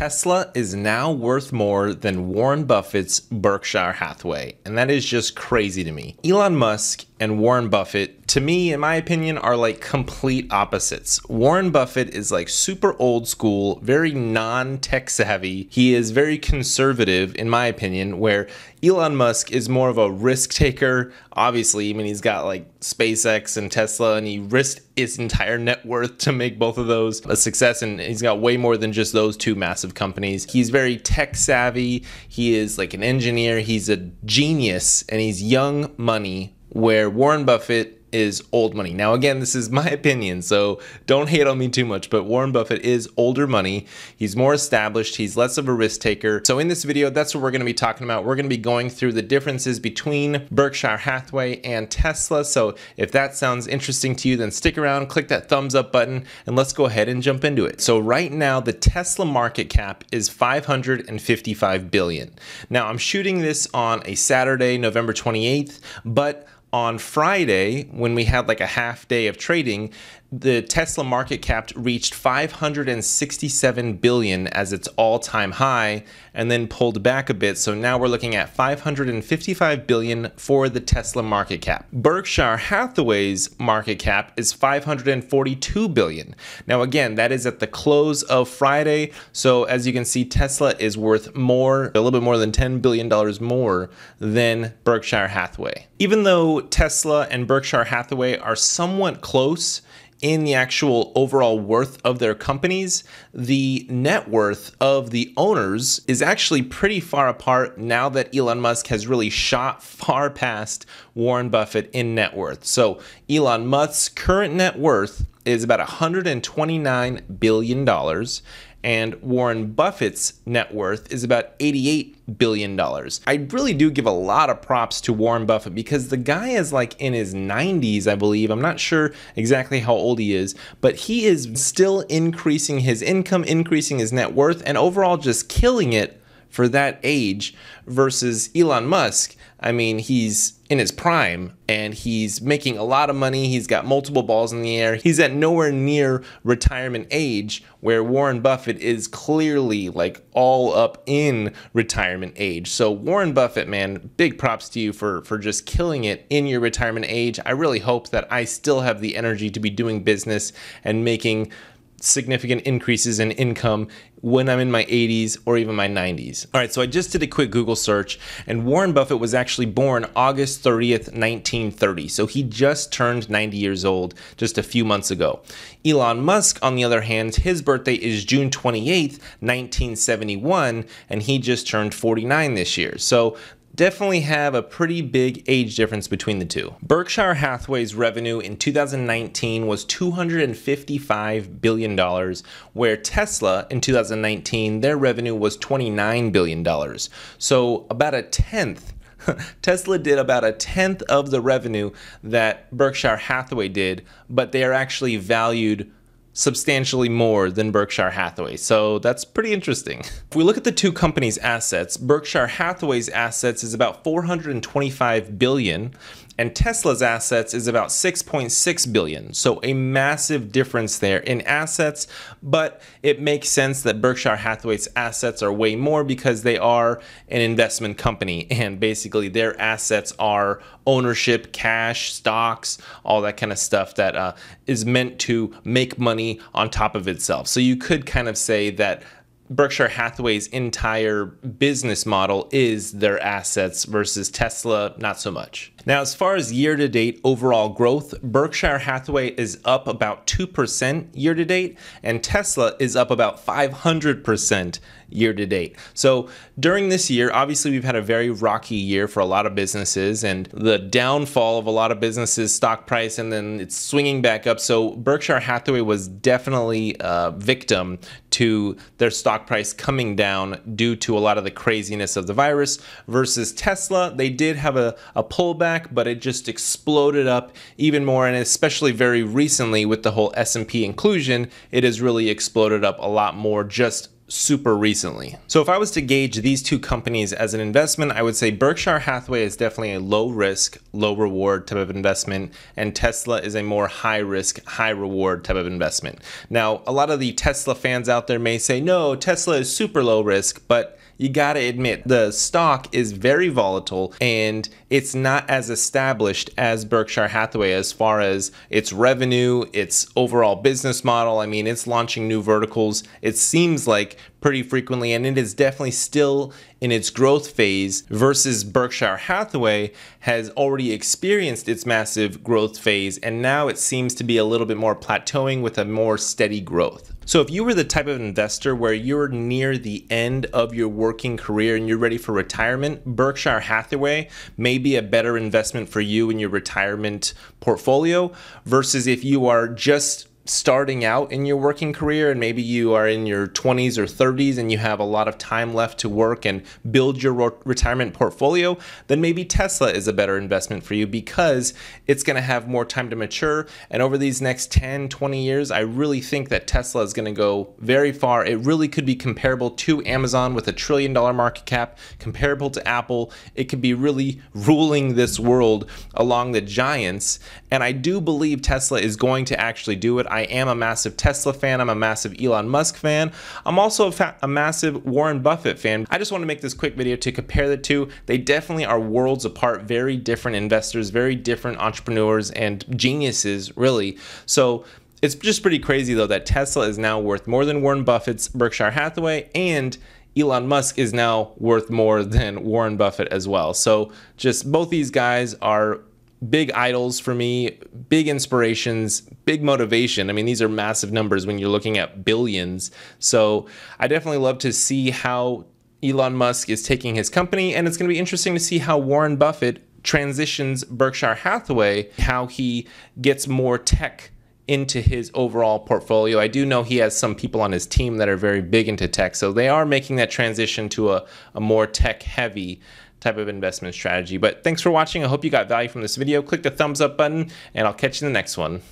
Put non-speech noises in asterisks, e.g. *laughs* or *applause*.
Tesla is now worth more than Warren Buffett's Berkshire Hathaway, and that is just crazy to me. Elon Musk and Warren Buffett, to me, in my opinion, are like complete opposites. Warren Buffett is like super old school, very non tech savvy. He is very conservative, in my opinion, where Elon Musk is more of a risk taker. Obviously, I mean, he's got like SpaceX and Tesla, and he risked his entire net worth to make both of those a success. And he's got way more than just those two massive companies. He's very tech savvy. He is like an engineer. He's a genius, and he's young money where Warren Buffett is old money. Now, again, this is my *laughs* opinion, so don't hate on me too much, but Warren Buffett is older money. He's more established, he's less of a risk taker. So, in this video, that's what we're gonna be talking about. We're gonna be going through the differences between Berkshire Hathaway and Tesla. So, if that sounds interesting to you, then stick around, click that thumbs up button, and let's go ahead and jump into it. So, right now, the Tesla market cap is 555 billion. Now, I'm shooting this on a Saturday, November 28th, but on Friday, when we had like a half day of trading, the Tesla market cap reached 567 billion as its all-time high and then pulled back a bit. So now we're looking at 555 billion for the Tesla market cap. Berkshire Hathaway's market cap is 542 billion. Now again, that is at the close of Friday. So as you can see, Tesla is worth more, a little bit more than 10 billion dollars more than Berkshire Hathaway. Even though Tesla and Berkshire Hathaway are somewhat close, in the actual overall worth of their companies, the net worth of the owners is actually pretty far apart now that Elon Musk has really shot far past Warren Buffett in net worth. So, Elon Musk's current net worth is about $129 billion and Warren Buffett's net worth is about $88 billion. I really do give a lot of props to Warren Buffett because the guy is like in his 90s, I believe. I'm not sure exactly how old he is, but he is still increasing his income, increasing his net worth, and overall just killing it for that age versus Elon Musk. I mean, he's in his prime and he's making a lot of money. He's got multiple balls in the air. He's at nowhere near retirement age where Warren Buffett is clearly like all up in retirement age. So Warren Buffett, man, big props to you for for just killing it in your retirement age. I really hope that I still have the energy to be doing business and making significant increases in income when I'm in my 80s or even my 90s. All right, so I just did a quick Google search, and Warren Buffett was actually born August 30th, 1930. So he just turned 90 years old just a few months ago. Elon Musk, on the other hand, his birthday is June 28th, 1971, and he just turned 49 this year. So definitely have a pretty big age difference between the two. Berkshire Hathaway's revenue in 2019 was $255 billion, where Tesla in 2019, their revenue was $29 billion. So about a tenth *laughs* Tesla did about a tenth of the revenue that Berkshire Hathaway did, but they are actually valued substantially more than Berkshire Hathaway. So that's pretty interesting. If we look at the two companies' assets, Berkshire Hathaway's assets is about 425 billion and Tesla's assets is about 6.6 billion. So a massive difference there in assets, but it makes sense that Berkshire Hathaway's assets are way more because they are an investment company *laughs* and basically their assets are ownership, cash, stocks, all that kind of stuff that uh, is meant to make money on top of itself. So you could kind of say that Berkshire Hathaway's entire business model is their assets versus Tesla, not so much. Now, as far as year to date overall growth, Berkshire Hathaway is up about 2% year to date, and Tesla is up about 500% year to date. So during this year, obviously, we've had a very rocky year for a lot of businesses and the downfall of a lot of businesses' stock price, and then it's swinging back up. So Berkshire Hathaway was definitely a victim to their stock price coming down due to a lot of the craziness of the virus versus Tesla. They did have a, a pullback but it just exploded up even more. And especially very recently with the whole S&P inclusion, it has really exploded up a lot more just super recently. So if I was to gauge these two companies as an investment, I would say Berkshire Hathaway is definitely a low risk, low reward type of investment, and Tesla is a more high risk, high reward type of investment. Now, a lot of the Tesla fans out there may say, no, Tesla is super low risk, but you got to admit the stock is very volatile and it's not as established as Berkshire Hathaway as far as its revenue, its overall business model. I mean, it's launching new verticals. It seems like pretty frequently, and it is definitely still in its growth phase versus Berkshire Hathaway has already experienced its massive growth phase, and now it seems to be a little bit more plateauing with a more steady growth. So if you were the type of investor where you're near the end of your working career and you're ready for retirement, Berkshire Hathaway may be a better investment for you in your retirement portfolio versus if you are just starting out in your working career and maybe you are in your 20s or 30s and you have a lot of time left to work and build your retirement portfolio, then maybe Tesla is a better investment for you because it's going to have more time to mature. And over these next 10, 20 years, I really think that Tesla is going to go very far. It really could be comparable to Amazon with a trillion dollar market cap, comparable to Apple. It could be really ruling this world along the giants. And I do believe Tesla is going to actually do it. I am a massive Tesla fan. I'm a massive Elon Musk fan. I'm also a, a massive Warren Buffett fan. I just want to make this quick video to compare the two. They definitely are worlds apart, very different investors, very different entrepreneurs and geniuses, really. So it's just pretty crazy though that Tesla is now worth more than Warren Buffett's Berkshire Hathaway and Elon Musk is now worth more than Warren Buffett as well. So just both these guys are big idols for me, big inspirations, big motivation. I mean, these are massive numbers when you're looking at billions. So I definitely love to see how Elon Musk is taking his company, and it's going to be interesting to see how Warren Buffett transitions Berkshire Hathaway, how he gets more tech into his overall portfolio. I do know he has some people on his team that are very big into tech, so they are making that transition to a, a more tech heavy type of investment strategy. But thanks for watching. I hope you got value from this video. Click the thumbs up button, and I'll catch you in the next one.